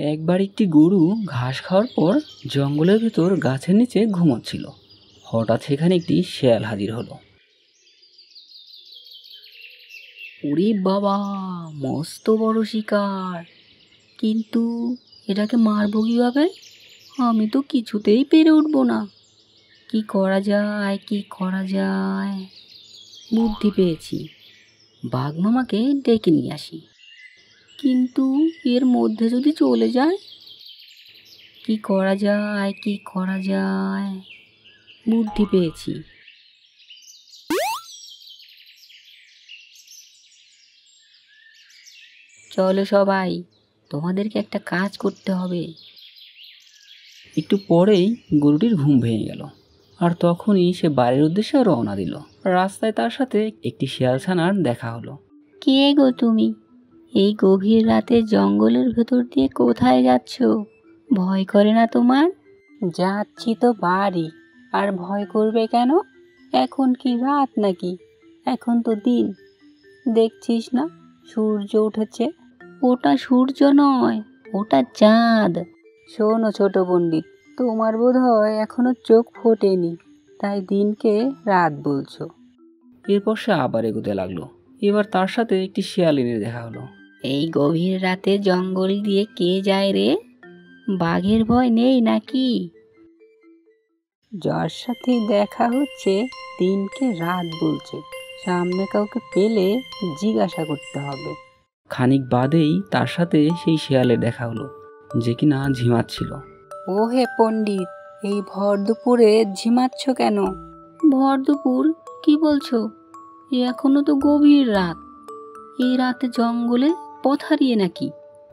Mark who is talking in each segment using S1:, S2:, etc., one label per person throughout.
S1: একবার একটি গরু ঘাস খাওয়ার পর জঙ্গলের ভেতর গাছের নিচে ঘুমোচ্ছিল। হঠাৎ সেখানে একটি শেয়াল হাজির হলো। ওরে বাবা, মস্ত বড় শিকার। কিন্তু এটাকে মারবো কীভাবে? আমি তো কিছুতেই পেরে উঠবো না। কি করা যায়, কি করা যায়? বুদ্ধি পেয়েছি। বাঘ মামাকে ডেকে নিয়ে আসি। কিন্তু এর মধ্যে যদি চলে যায় কি করা যায় কি করা যায়? বুদ্ধি পেয়েছি। চলো সবাই তোমাদেরকে একটা কাজ করতে হবে। একটু পরেই গরুটির ঘুম ভেঙে গেল আর তখনই সে বাড়ির উদ্দেশ্যে রওনা দিল। রাস্তায় তার সাথে একটি শিয়াল ছানার দেখা হলো। কে গো তুমি? এই গভীর রাতে জঙ্গলের ভেতর দিয়ে কোথায় যাচ্ছ? ভয় করে না তোমার? যাচ্ছি তো বাড়ি। আর ভয় করবে কেন? এখন কি রাত নাকি? এখন তো দিন। দেখছিস না সূর্য উঠেছে। ওটা সূর্য নয় ওটা চাঁদ। শোনো ছোট পণ্ডিত তোমার বোধ হয় এখনও চোখ ফোটেনি তাই দিনকে রাত বলছো। এরপর সে আবার এগোতে লাগল। এবার তার সাথে একটি শিয়ালিনীর দেখা হলো। এই গভীর রাতে জঙ্গল দিয়ে কে যায় রে? বাঘের ভয় নেই নাকি? যার সাথে দেখা হচ্ছে দিনকে রাত বলছে। সামনে কাউকে পেলে জিজ্ঞাসা করতে হবে। খানিক বাদেই তার সাথে সেই শেয়ালে দেখা হলো যে কিনা ঝিমাচ্ছিল। ও হে পণ্ডিত এই ভর দুপুরে ঝিমাচ্ছ কেন? ভর দুপুর? কি বলছো? এখনও তো গভীর রাত। এই রাতে জঙ্গলে পথ হারিয়ে নাকি?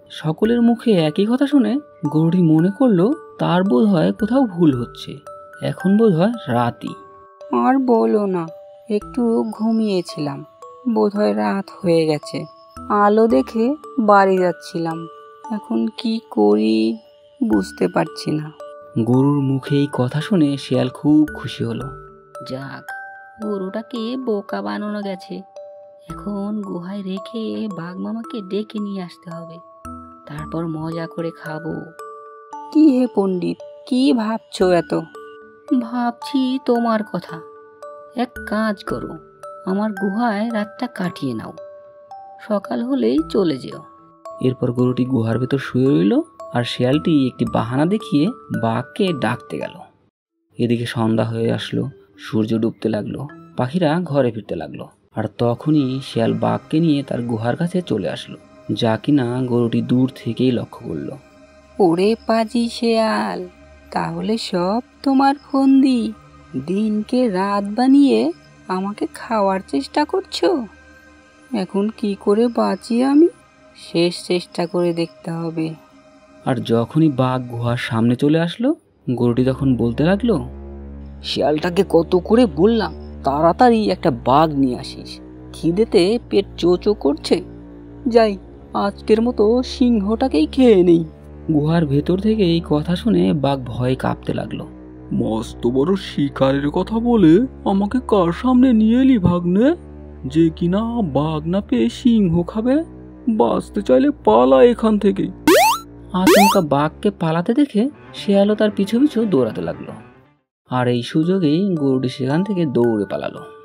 S1: সকলের মুখে একই কথা শুনে গরুটি মনে করল তার বোধ হয় কোথাও ভুল হচ্ছে। এখন বোধ হয় রাতই। আর বলো না একটু ঘুমিয়েছিলাম। বোধ হয় রাত হয়ে গেছে। আলো দেখে বাড়ি যাচ্ছিলাম। এখন কি করি বুঝতে পারছি না। গরুর মুখে এই কথা শুনে শিয়াল খুব খুশি হলো। যাক গরুটাকে বোকা বানানো গেছে। এখন গুহায় রেখে বাঘ মামাকে ডেকে নিয়ে আসতে হবে। তারপর মজা করে খাব। কি হে পণ্ডিত কি ভাবছ এত? ভাবছি তোমার কথা। এক কাজ করো আমার গুহায় রাতটা কাটিয়ে নাও। সকাল হলেই চলে যেও। এরপর গরুটি গুহার ভেতর শুয়ে রইল আর শিয়ালটি একটি বাহানা দেখিয়ে বাঘকে ডাকতে গেল। এদিকে সন্ধ্যা হয়ে আসলো সূর্য ডুবতে লাগল পাখিরা ঘরে ফিরতে লাগল। আর তখনই শিয়াল বাঘকে নিয়ে তার গুহার কাছে চলে আসলো যা কিনা গরুটি দূর থেকেই লক্ষ্য করল। ওরে পাজি শেয়াল তাহলে সব তোমার ফন্দি। দিনকে রাত বানিয়ে আমাকে খাওয়ার চেষ্টা করছ? এখন কি করে বাঁচি আমি? শেষ চেষ্টা করে দেখতে হবে। আর যখনই বাঘ গুহার সামনে চলে আসলো গরুটি তখন বলতে লাগল শিয়ালটাকে কত করে বললাম তাড়াতাড়ি একটা বাঘ নিয়ে আসিস। খিদেতে পেট চো চো করছে। যাই আজকের মতো সিংহটাকেই খেয়ে নেই। গুহার ভেতর থেকে এই কথা শুনে বাঘ ভয়ে কাঁপতে লাগল।
S2: মস্ত বড় শিকারের কথা বলে আমাকে কার সামনে নিয়ে এলি ভাগ্নে? যে কিনা বাঘ না পেয়ে সিংহ খাবে? বাঁচতে চাইলে পালা এখান থেকে।
S1: আচমকা বাঘকে পালাতে দেখে শেয়ালও তার পিছু পিছু দৌড়াতে লাগল। আর এই সুযোগেই গরুটি সেখান থেকে দৌড়ে পালালো।